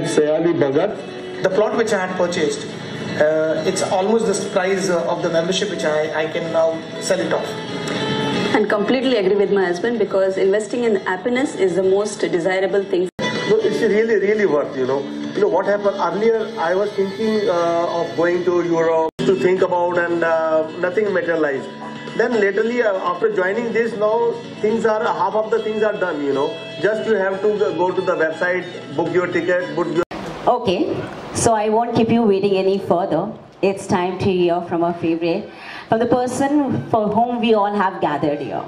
at Sayali Bhagat. The plot which I had purchased, uh, it's almost the price uh, of the membership which I, I can now sell it off. And completely agree with my husband because investing in happiness is the most desirable thing. No, it's really, really worth, you know. You know what happened earlier, I was thinking uh, of going to Europe to think about and uh, nothing materialized. Then lately, uh, after joining this, now things are, half of the things are done, you know. Just you have to go to the website, book your ticket, book your Okay, so I won't keep you waiting any further. It's time to hear from our favorite, from the person for whom we all have gathered here.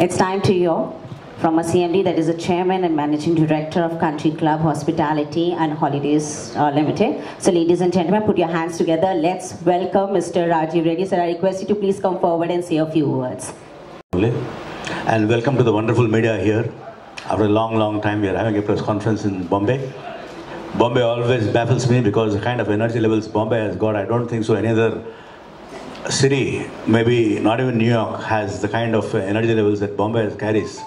It's time to hear from a CMD that is the chairman and managing director of Country Club Hospitality and Holidays uh, Limited. So ladies and gentlemen, put your hands together. Let's welcome Mr. Rajeev Reddy. Sir, I request you to please come forward and say a few words. And welcome to the wonderful media here. After a long, long time, we are having a press conference in Bombay. Bombay always baffles me because the kind of energy levels Bombay has got, I don't think so any other city, maybe not even New York, has the kind of energy levels that Bombay carries.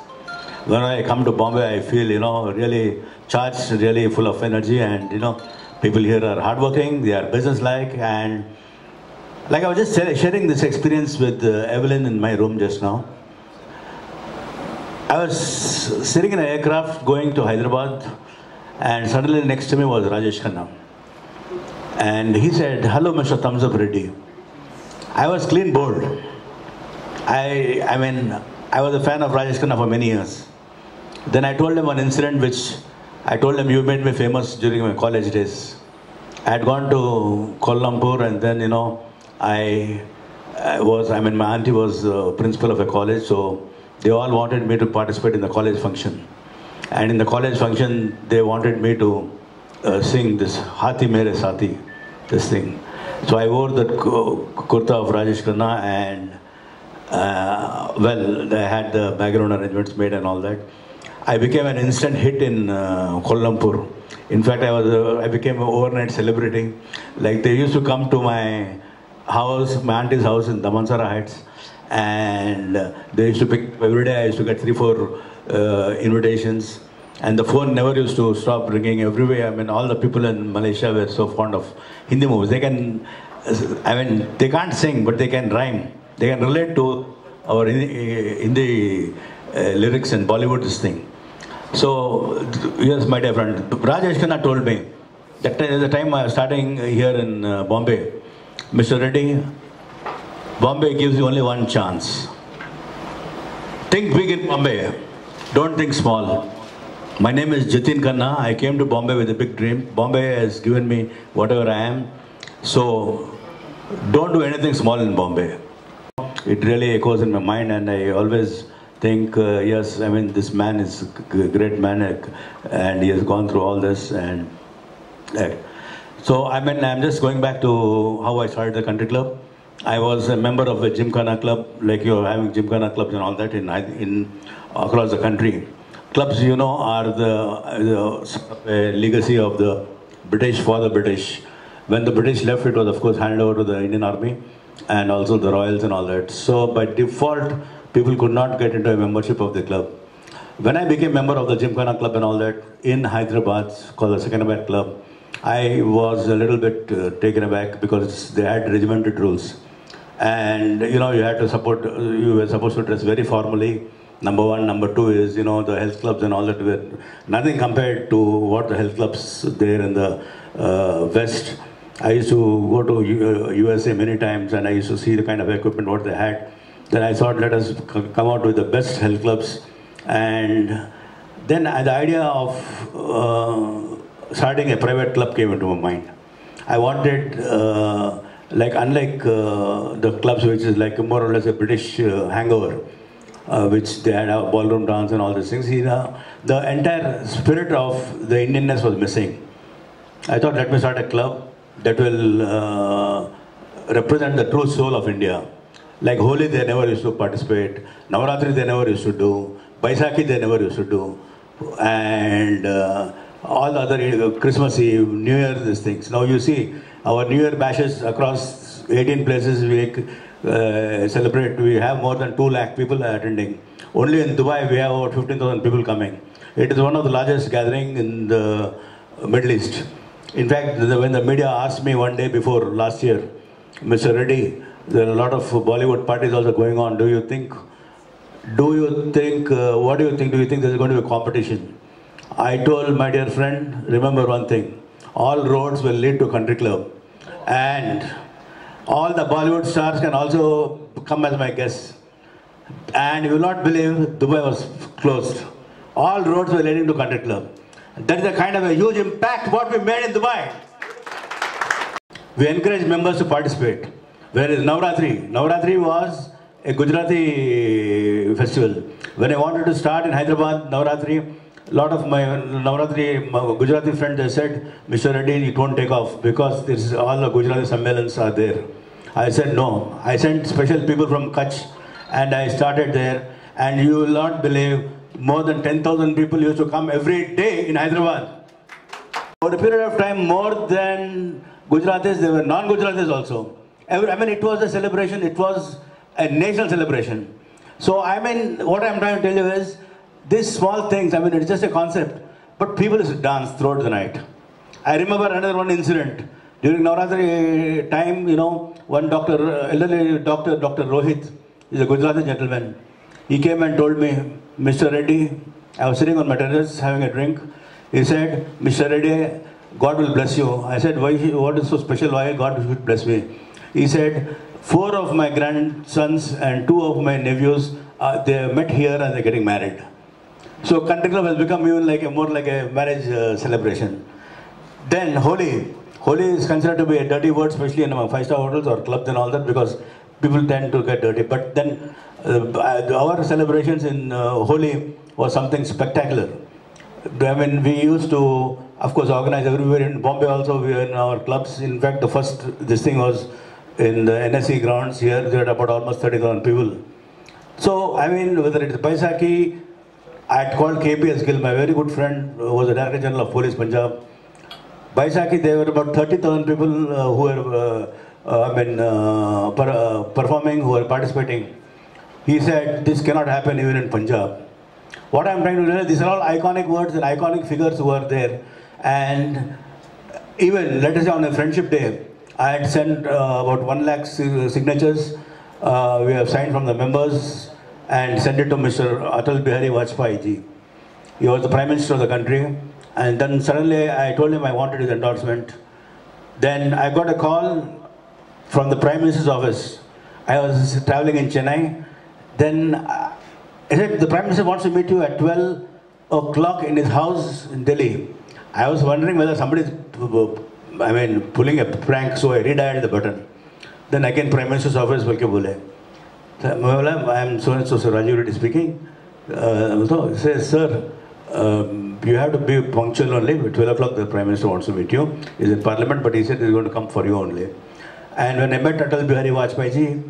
When I come to Bombay, I feel, you know, really charged, really full of energy and, you know, people here are hardworking, they are business-like and like I was just sharing this experience with uh, Evelyn in my room just now. I was sitting in an aircraft going to Hyderabad and suddenly next to me was Rajesh Khanna. And he said, hello Mr. Thumbs Up Reddy. I was clean bored. I, I mean, I was a fan of Rajesh Khanna for many years. Then I told him one incident which I told him you made me famous during my college days. I had gone to Kuala Lumpur and then, you know, I, I was, I mean, my auntie was uh, principal of a college, so they all wanted me to participate in the college function. And in the college function, they wanted me to uh, sing this Haathi Mere Saathi, this thing. So I wore the kurta of Rajesh Khanna and, uh, well, I had the background arrangements made and all that. I became an instant hit in uh, Kuala Lumpur. In fact, I was uh, I became an overnight celebrity. Like they used to come to my house, my auntie's house in Damansara Heights, and uh, they used to pick every day. I used to get three, four uh, invitations, and the phone never used to stop ringing everywhere. I mean, all the people in Malaysia were so fond of Hindi movies. They can, I mean, they can't sing, but they can rhyme. They can relate to our Hindi uh, lyrics and Bollywood thing. So, yes, my dear friend, Rajesh Khanna told me that at the time I was starting here in uh, Bombay, Mr. Reddy, Bombay gives you only one chance. Think big in Bombay, don't think small. My name is Jatin Khanna. I came to Bombay with a big dream. Bombay has given me whatever I am. So, don't do anything small in Bombay. It really echoes in my mind and I always think, uh, yes, I mean, this man is a great man and he has gone through all this. And so, I mean, I'm just going back to how I started the country club. I was a member of a Gymkhana club, like you're having Gymkhana clubs and all that in, in across the country. Clubs, you know, are the, the legacy of the British for the British. When the British left, it was of course handed over to the Indian Army and also the Royals and all that. So by default, people could not get into a membership of the club. When I became member of the Gymkhana club and all that in Hyderabad, called the Secunderabad club, I was a little bit uh, taken aback because they had regimented rules. And you know, you had to support, you were supposed to dress very formally. Number one. Number two is, you know, the health clubs and all that were nothing compared to what the health clubs there in the uh, West. I used to go to U USA many times and I used to see the kind of equipment what they had. Then I thought, let us come out with the best health clubs. And then the idea of uh, starting a private club came into my mind. I wanted, uh, like, unlike uh, the clubs which is like more or less a British uh, hangover, uh, which they had a ballroom dance and all these things, you know, the entire spirit of the Indianness was missing. I thought, let me start a club that will uh, represent the true soul of India. Like Holi, they never used to participate. Navaratri, they never used to do. Baisakhi, they never used to do. And uh, all the other Christmas Eve, New Year, these things. Now you see, our New Year bashes across 18 places we uh, celebrate. We have more than 2 lakh people attending. Only in Dubai, we have about 15,000 people coming. It is one of the largest gathering in the Middle East. In fact, the, when the media asked me one day before last year, Mr. Reddy, there are a lot of Bollywood parties also going on. Do you think, do you think, uh, what do you think? Do you think there's going to be a competition? I told my dear friend, remember one thing, all roads will lead to country club. And all the Bollywood stars can also come as my guests. And you will not believe Dubai was closed. All roads were leading to country club. That is the kind of a huge impact what we made in Dubai. We encourage members to participate. Whereas Navratri, Navratri was a Gujarati festival. When I wanted to start in Hyderabad, Navratri, a lot of my Navratri my Gujarati friends they said, Mr. Reddy, it won't take off because this all the Gujarati Sammelans are there. I said no. I sent special people from Kutch and I started there. And you will not believe more than 10,000 people used to come every day in Hyderabad. For a period of time, more than Gujaratis, there were non-Gujaratis also. I mean, it was a celebration. It was a national celebration. So, I mean, what I'm trying to tell you is, these small things. I mean, it's just a concept, but people dance throughout the night. I remember another one incident during Navratri time. You know, one doctor, elderly doctor, Dr. Rohit, is a Gujarati gentleman. He came and told me, Mr. Reddy, I was sitting on my terrace having a drink. He said, Mr. Reddy, God will bless you. I said, Why? What is so special? Why God should bless me? He said, Four of my grandsons and two of my nephews, uh, they met here and they're getting married. So country club has become even like a more like a marriage uh, celebration. Then Holi. Holi is considered to be a dirty word, especially in five-star hotels or clubs and all that, because people tend to get dirty. But then uh, our celebrations in uh, Holi was something spectacular. I mean, we used to, of course, organize everywhere in Bombay also. We were in our clubs. In fact, the first this thing was in the NSE grounds here. There were about almost 30,000 people. So, I mean, whether it's Baisakhi, I had called KPS Gill, my very good friend, who was the Director General of Police Punjab. Baisakhi, there were about 30,000 people uh, who were, uh, uh, I mean, uh, per, uh, performing, who were participating. He said, this cannot happen even in Punjab. What I'm trying to realize, these are all iconic words and iconic figures who are there. And even, let us say on a friendship day, I had sent uh, about 1 lakh signatures. Uh, we have signed from the members and sent it to Mr. Atal Bihari Vajpayee ji. He was the Prime Minister of the country. And then suddenly I told him I wanted his endorsement. Then I got a call from the Prime Minister's office. I was traveling in Chennai. Then uh, he said, the Prime Minister wants to meet you at 12 o'clock in his house in Delhi. I was wondering whether somebody is, I mean, pulling a prank, so I redialed the button. Then again, Prime Minister's office, बोल के बोले Madam, I am so and so, Sir Rajeev Reddy speaking. Uh, so, says, sir, um, you have to be punctual only. At 12 o'clock, the Prime Minister wants to meet you. He's in Parliament, but he said he's going to come for you only. And when I met Atal Bihari Vajpayee ji,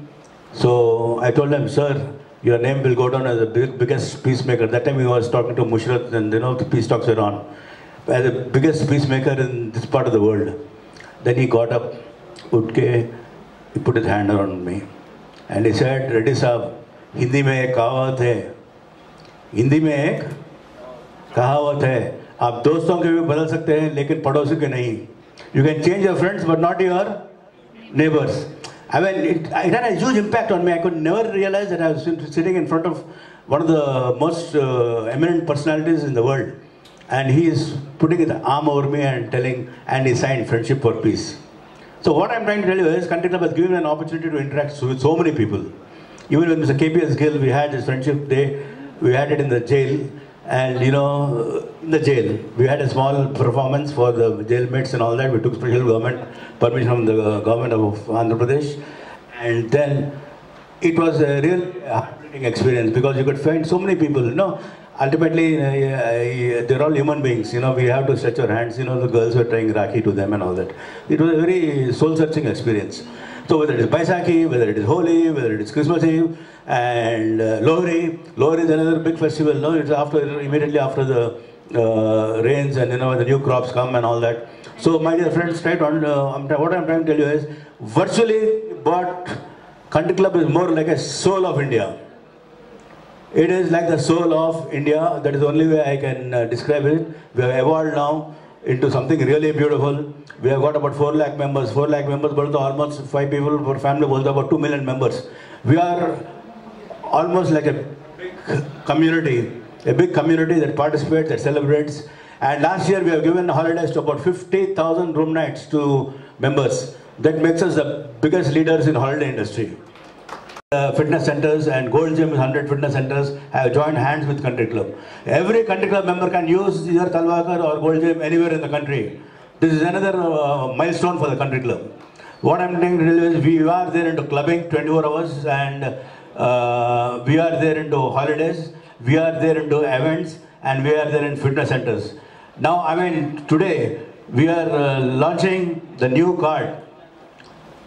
so I told him, sir, your name will go down as the big, biggest peacemaker. That time he was talking to Musharraf and you know the peace talks are on As the biggest peacemaker in this part of the world. Then he got up, utke, he put his hand around me. And he said, Reddy साहब हिंदी में एक कहावत है हिंदी में एक कहावत है आप दोस्तों के भी बदल सकते हैं लेकिन पड़ोसी के नहीं you can change your friends but not your neighbors. I mean, it, it had a huge impact on me. I could never realize that I was sitting in front of one of the most uh, eminent personalities in the world. And he is putting his arm over me and telling, and he signed Friendship for Peace. So what I'm trying to tell you is, Country Club has given an opportunity to interact with so many people. Even with Mr. KPS Gill, we had his Friendship Day, we had it in the jail. And you know, in the jail, we had a small performance for the jailmates and all that. We took special government permission from the government of Andhra Pradesh. And then it was a real heartbreaking experience because you could find so many people, you know. Ultimately, uh, uh, they're all human beings, you know. We have to stretch our hands, you know. The girls were trying Rakhi to them and all that. It was a very soul searching experience. So whether it is Baisakhi, whether it is Holi, whether it is Christmas Eve, and uh, Lohri, Lohri is another big festival. No, it's after immediately after the uh, rains and you know the new crops come and all that. So my dear friends, try to uh, what I'm trying to tell you is virtually, but Country Club is more like a soul of India. It is like the soul of India. That is the only way I can uh, describe it. We have evolved now. into something really beautiful. We have got about 4 lakh members. 4 lakh members, but almost 5 people per family, was about 2 million members. We are almost like a big community, a big community that participates, that celebrates. And last year we have given holidays to about 50,000 room nights to members. That makes us the biggest leaders in holiday industry. Uh, fitness centers and Gold Gym 100 fitness centers have joined hands with Country Club. Every Country Club member can use either Talwalkar or Gold Gym anywhere in the country. This is another uh, milestone for the Country Club. What I'm saying is we are there into clubbing 24 hours and uh, we are there into holidays, we are there into events and we are there in fitness centers. Now, I mean, today we are uh, launching the new card,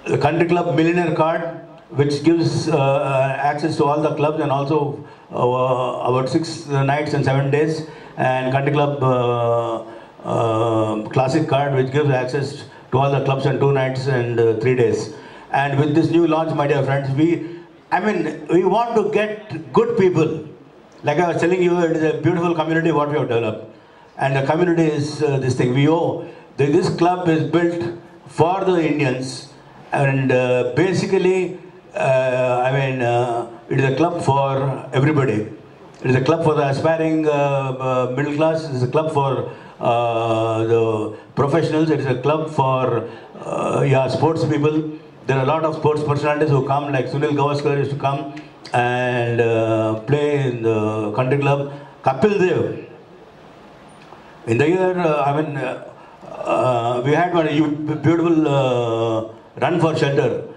the Country Club Millionaire Card, which gives uh, access to all the clubs and also uh, about six nights and seven days, and Country Club uh, uh, Classic Card, which gives access to all the clubs and two nights and uh, three days. And with this new launch, my dear friends, we, I mean, we want to get good people. Like I was telling you, it is a beautiful community what we have developed. And the community is uh, this thing. We owe, this club is built for the Indians and uh, basically uh, I mean, uh, it is a club for everybody. It is a club for the aspiring uh, uh middle class. It is a club for uh, the professionals. It is a club for uh, yeah sports people. There are a lot of sports personalities who come, like Sunil Gavaskar used to come and play in the country club. Kapil Dev. In the year, I mean, we had one beautiful run for shelter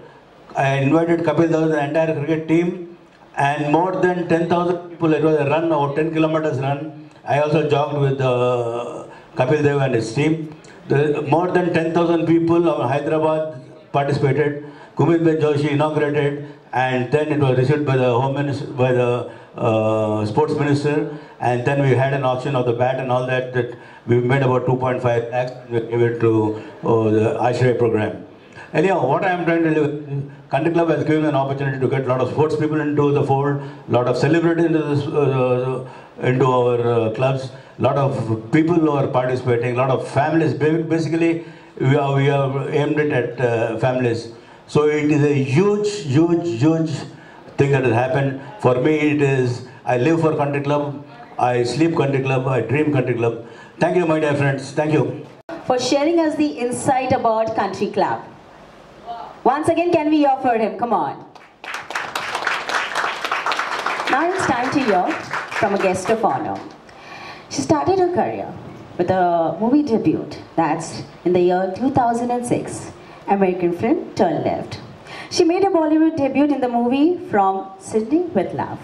I invited Kapil Dev, the entire cricket team, and more than 10,000 people. It was a run, or 10 kilometers run. I also jogged with uh, Kapil Dev and his team. The, more than 10,000 people of Hyderabad participated. Kumudben Joshi inaugurated, and then it was received by the home minister, by the uh, sports minister, and then we had an auction of the bat and all that. That we made about 2.5 lakhs. We gave it to uh, the Ashray program. Anyhow, what I am trying to do, Country Club has given an opportunity to get a lot of sports people into the fold, a lot of celebrities into, this, uh, into our uh, clubs, a lot of people who are participating, a lot of families. Basically, we, are, we have aimed it at uh, families. So it is a huge, huge, huge thing that has happened. For me, it is, I live for Country Club, I sleep Country Club, I dream Country Club. Thank you, my dear friends. Thank you. For sharing us the insight about Country Club. Once again, can we offer him? Come on. Now it's time to hear from a guest of honor. She started her career with a movie debut that's in the year 2006, American film Turn Left. She made a Bollywood debut in the movie From Sydney with Love.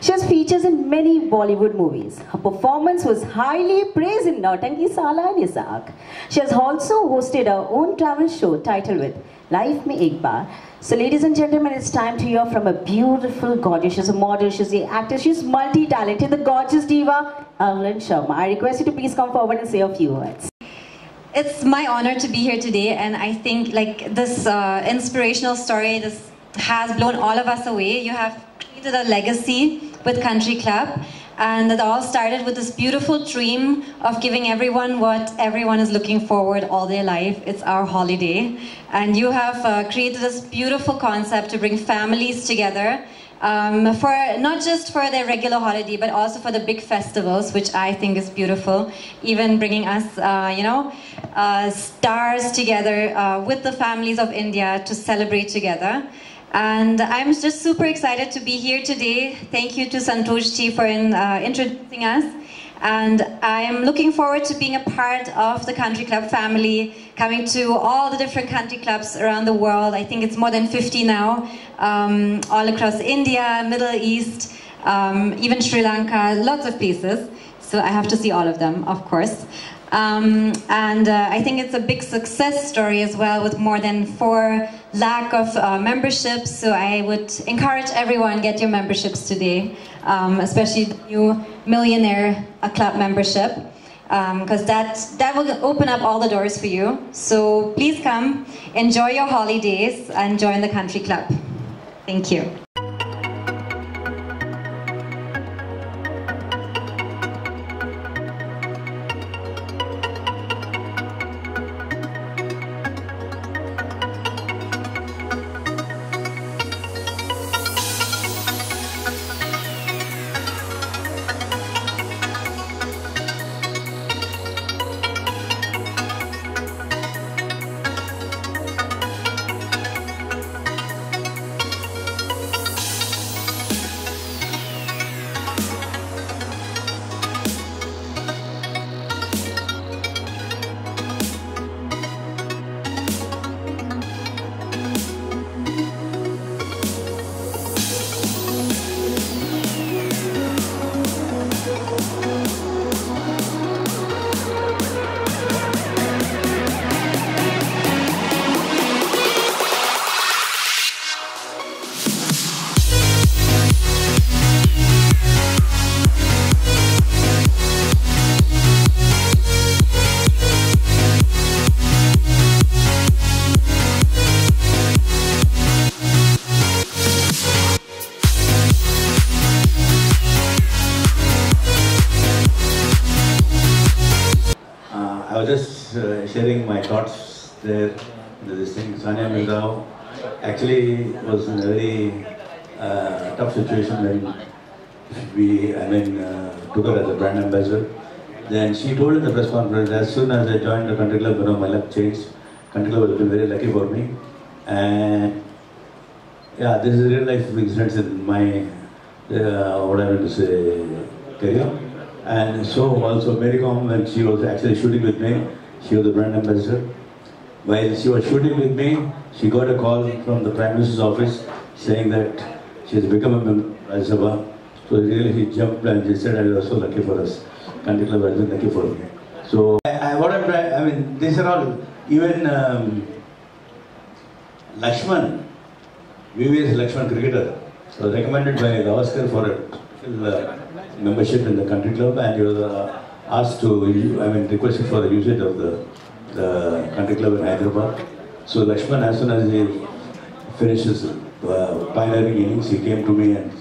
She has features in many Bollywood movies. Her performance was highly praised in Nautanki Sala and Isaak. She has also hosted her own travel show titled with Life Me Ek Baar. So ladies and gentlemen, it's time to hear from a beautiful, gorgeous, she's a model, she's an actor, she's multi-talented, the gorgeous diva, Evelyn Sharma. I request you to please come forward and say a few words. It's my honor to be here today and I think like this uh, inspirational story, this has blown all of us away. You have created a legacy with Country Club and it all started with this beautiful dream of giving everyone what everyone is looking forward all their life. It's our holiday. And you have uh, created this beautiful concept to bring families together um, for not just for their regular holiday, but also for the big festivals, which I think is beautiful. Even bringing us, uh, you know, uh, stars together uh, with the families of India to celebrate together. And I'm just super excited to be here today. Thank you to Santosh for in, uh, introducing us. And I am looking forward to being a part of the Country Club family, coming to all the different country clubs around the world. I think it's more than 50 now, um, all across India, Middle East, um, even Sri Lanka, lots of places. So I have to see all of them, of course. Um, and uh, I think it's a big success story as well with more than 4 lakh of uh, memberships. So I would encourage everyone get your memberships today, um, especially the new millionaire club membership. Because um, that, that will open up all the doors for you. So please come, enjoy your holidays, and join the country club. Thank you. Situation when we, I mean, uh, took her as a brand ambassador. Then she told in the press conference, as soon as I joined the country club, you know, my luck changed. Country club has been very lucky for me. And yeah, this is real life incidents in my, uh, what I want to say, career. And so also Mary Kom, when she was actually shooting with me, she was the brand ambassador. While she was shooting with me, she got a call from the Prime Minister's office saying that she has become a member of Rajya Sabha. So really he jumped and he said, I was so lucky for us. Country club has been lucky for me. So I, I, what I'm trying, I mean, these are all, even um, Lakshman, VVS Lakshman cricketer, was recommended by Gavaskar for a uh, membership in the country club and he was uh, asked to, I mean, requested for the usage of the, the country club in Hyderabad. So Lakshman, as soon as he finished his uh, pioneering innings, he came to me and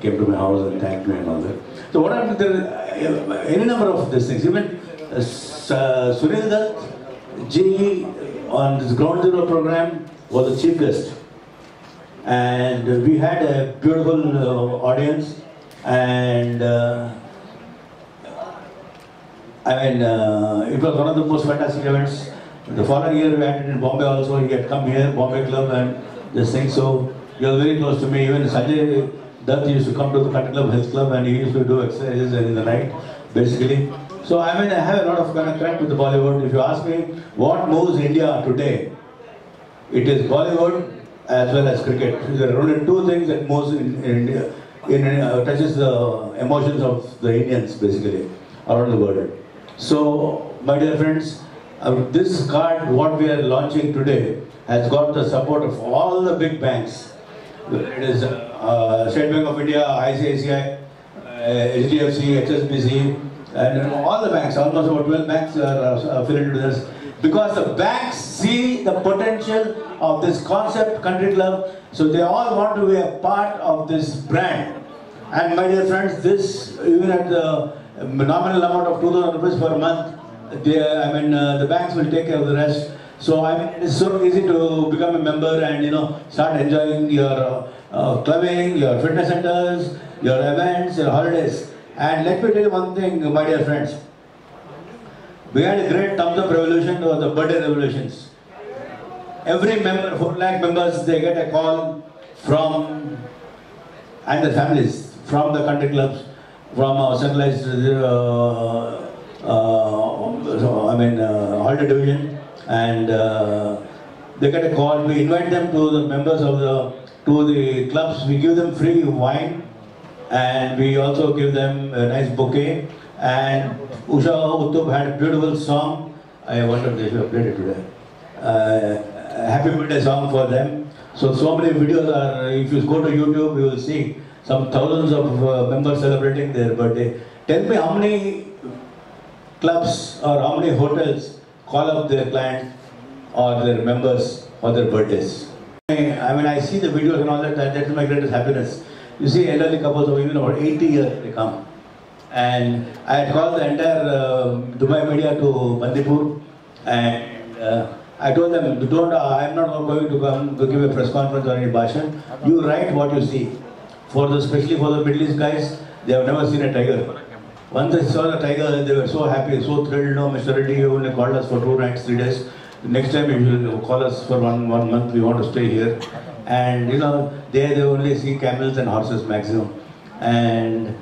came to my house and thanked me and all that. So what happened, there any number of these things. Even uh, Sunil Dutt, G on this Ground Zero program was the chief guest. And we had a beautiful uh, audience and uh, I mean, uh, it was one of the most fantastic events. The following year we had it in Bombay also. He had come here, Bombay Club, and this thing. So he was very close to me. Even Sanjay Dutt used to come to the country club, health club, and he used to do exercises in the night, basically. So I mean, I have a lot of connect with the Bollywood. If you ask me what moves India today, it is Bollywood as well as cricket. There are only two things that moves in, in India, in, uh, touches the emotions of the Indians, basically, around the world. So, my dear friends, uh, this card, what we are launching today, has got the support of all the big banks. It is uh, State Bank of India, ICICI, uh, HDFC, HSBC, and all the banks, almost about 12 banks are uh, affiliated with us. Because the banks see the potential of this concept country club, so they all want to be a part of this brand. And my dear friends, this, even at the nominal amount of 2000 rupees per month, they, I mean, uh, the banks will take care of the rest. So I mean, it's so easy to become a member and you know start enjoying your uh, clubbing, your fitness centers, your events, your holidays. And let me tell you one thing, my dear friends. We had a great thumbs up revolution or the birthday revolutions. Every member, 4 lakh members, they get a call from and the families from the country clubs, from our centralized, uh, uh, I mean, uh, holiday division, and uh, they get a call. We invite them to the members of the to the clubs. We give them free wine, and we also give them a nice bouquet. And Usha Uthup had a beautiful song. I wonder if they should have played it today. Uh, happy birthday song for them. So, so many videos are, if you go to YouTube, you will see some thousands of uh, members celebrating their birthday. Tell me how many clubs or how many hotels call up their client or their members for their birthdays. I mean, I see the videos and all that, that is my greatest happiness. You see elderly couples of even over 80 years, they come. And I had called the entire uh, Dubai media to Bandipur and uh, I told them, don't, uh, I'm not going to come to give a press conference or any bhashan. You write what you see. For the, especially for the Middle East guys, they have never seen a tiger. Once they saw the tiger, they were so happy, so thrilled. No, Mr. Reddy, you only called us for two nights, three days. Next time you will call us for one, one month, we want to stay here. And you know, there they only see camels and horses maximum. And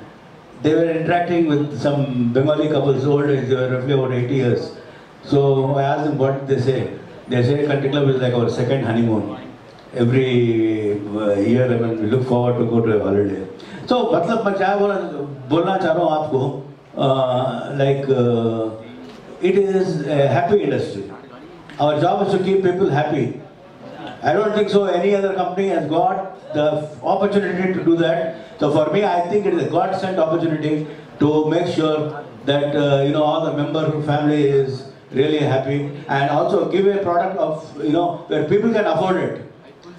they were interacting with some Bengali couples, old age, they were roughly about 80 years. So I asked them what they say. They say country club is like our second honeymoon. Every uh, year, I mean, we look forward to go to a holiday. So, मतलब मैं क्या बोला बोलना चाह रहा हूँ आपको like it is a happy industry. Our job is to keep people happy. I don't think so. Any other company has got the opportunity to do that. So for me, I think it is a God-sent opportunity to make sure that uh, you know all the member family is really happy and also give a product of you know where people can afford it.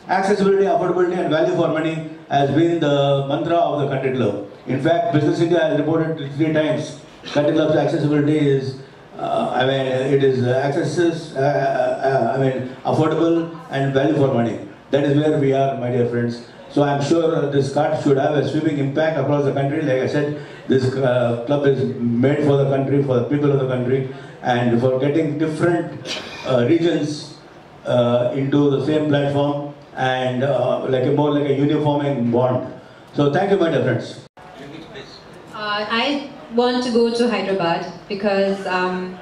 Accessibility, affordability, and value for money has been the mantra of the country club. In fact, Business India has reported three times country club's accessibility is uh, I mean, it is access, uh, uh, I mean, affordable and value for money. That is where we are, my dear friends. So I'm sure this card should have a sweeping impact across the country. Like I said, this uh, club is made for the country, for the people of the country, and for getting different uh, regions uh, into the same platform and uh, like a more like a uniforming bond. So thank you, my dear friends. Uh, I want to go to Hyderabad because um,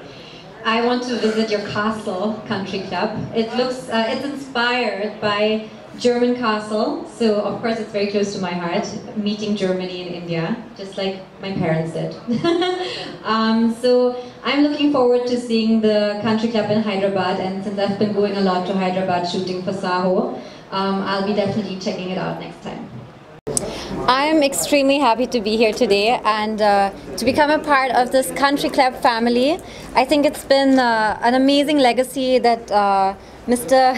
I want to visit your castle country club. It looks, uh, it's inspired by German castle, so of course it's very close to my heart, meeting Germany in India, just like my parents did. um, so I'm looking forward to seeing the country club in Hyderabad, and since I've been going a lot to Hyderabad shooting for Saaho, um, I'll be definitely checking it out next time. I'm extremely happy to be here today and uh, to become a part of this country club family. I think it's been uh, an amazing legacy that uh, Mr.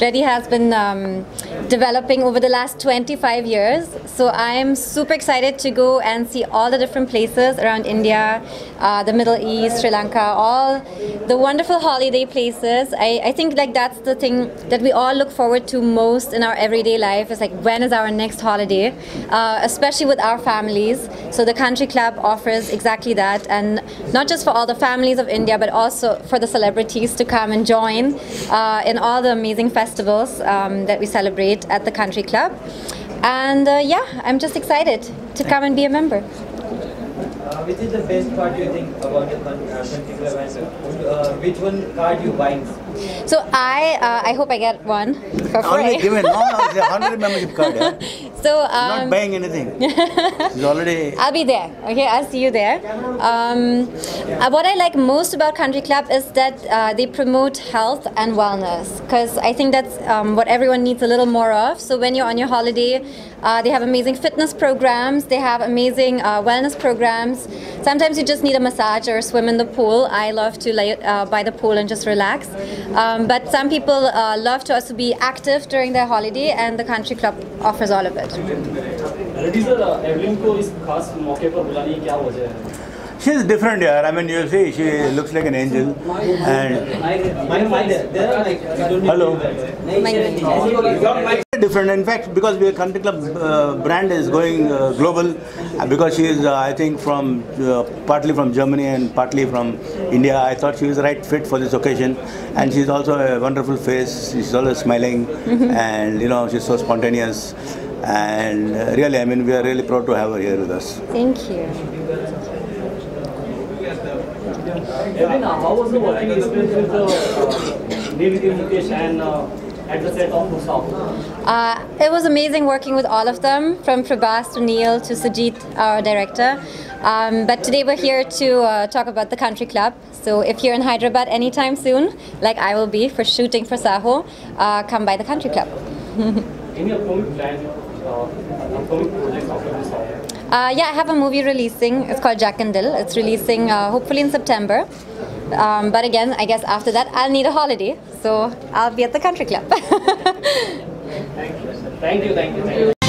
Reddy has been um, developing over the last 25 years. So I'm super excited to go and see all the different places around India, uh, the Middle East, Sri Lanka, all the wonderful holiday places. I, I think like that's the thing that we all look forward to most in our everyday life is like when is our next holiday, uh, especially with our families. So the Country Club offers exactly that and not just for all the families of India but also for the celebrities to come and join uh, in all the amazing festivals um, that we celebrate at the Country Club. And uh, yeah, I'm just excited to come and be a member. Uh, which is the best part you think about the uh, country club and uh, which one card you buying? So I, uh, I hope I get one for free. Already given. No, no, it's a hundred membership card. Yeah? So I'm Not um, buying anything. It's already. I'll be there. Okay, I'll see you there. Um, uh, what I like most about Country Club is that uh, they promote health and wellness because I think that's um, what everyone needs a little more of. So when you're on your holiday, uh, they have amazing fitness programs. They have amazing uh, wellness programs. Sometimes you just need a massage or swim in the pool. I love to lay uh, by the pool and just relax. Um, but some people uh, love to also be active during their holiday, and the Country Club offers all of it. Reddy sir Evelyn को इस खास मौके पर बुलाने की क्या वजह है She's different, yeah. I mean, you see, she looks like an angel. And Mine, mine, there, there are like, you don't need Hello. to do that. Your mic- different. In fact, because our country club uh, brand is going uh, global, uh, because she is, uh, I think, from uh, partly from Germany and partly from India. I thought she was the right fit for this occasion, and she's also a wonderful face. She's always smiling, and you know, she's so spontaneous. And uh, really, I mean, we are really proud to have her here with us. Thank you. How was the working experience with uh, Mukesh and? Uh, uh, it was amazing working with all of them, from Prabhas to Neil to Sujeeth, our director. Um, but today we're here to uh, talk about the country club. So if you're in Hyderabad anytime soon, like I will be for shooting for Saaho, uh, come by the country club. Any upcoming plans? Uh, yeah, I have a movie releasing. It's called Jack and Dil. It's releasing uh, hopefully in September. Um, but again, I guess after that, I'll need a holiday. So I'll be at the country club. Thank you, thank you. Thank you.